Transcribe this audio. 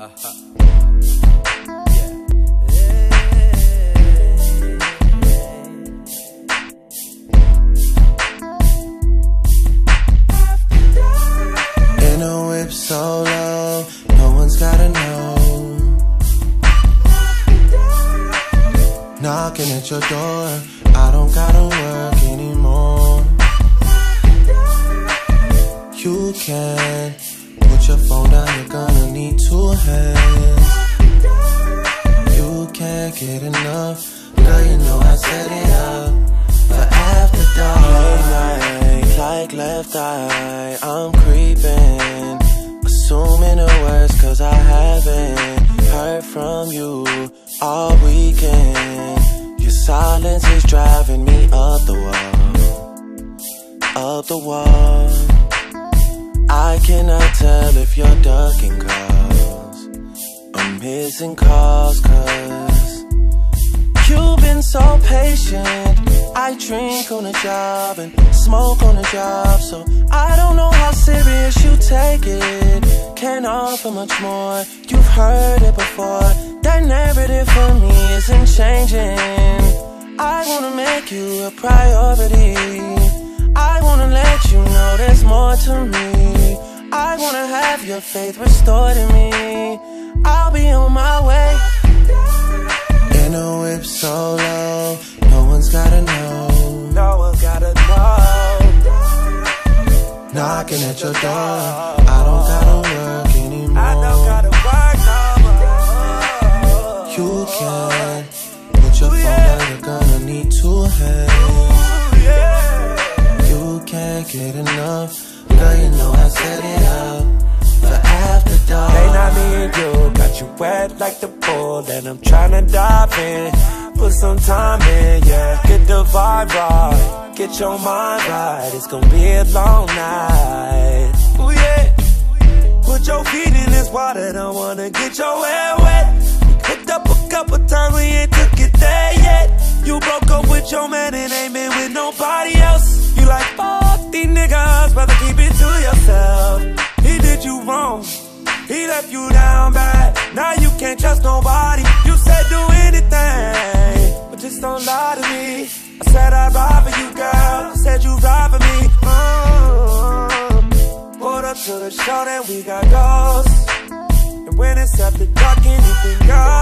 Uh-huh. In a whip solo, no one's gotta know. Knocking at your door, I don't gotta work anymore. You can put your phone down, you're gonna need two hands. You can't get enough, girl, you know I set it up for after dark. Late night, like left eye, I'm creeping. Assuming the worst, cause I haven't heard from you all weekend. Your silence is driving me up the wall, up the wall. I cannot tell if you're ducking calls or missing calls, cause you've been so patient. I drink on the job and smoke on the job, so I don't know how serious you take it. Can't offer much more, you've heard it before. That narrative for me isn't changing. I wanna make you a priority. I wanna let you know there's more to me. I wanna have your faith restored in me. I'll be on my way. In a whip solo, no one's gotta know. No one's gotta know. Knocking at your door, I don't gotta work anymore. I don't gotta work no more. You can put your phone down, you're gonna need two hands. You can't get enough, like the pool, and I'm tryna dive in. Put some time in, yeah. Get the vibe right, get your mind right. It's gonna be a long night. Ooh yeah. Put your feet in this water, don't wanna get your hair wet. Hooked up a couple times, we ain't took it there yet. You broke up with your man and ain't been with nobody else. You like fuck these niggas, rather keep it to yourself. He did you wrong. He left you down bad. Can't trust nobody. You said do anything, but just don't lie to me. I said I'd ride for you, girl. I Said you ride for me. Mm. Up to the show, then we got ghosts. And when it's after dark, anything goes.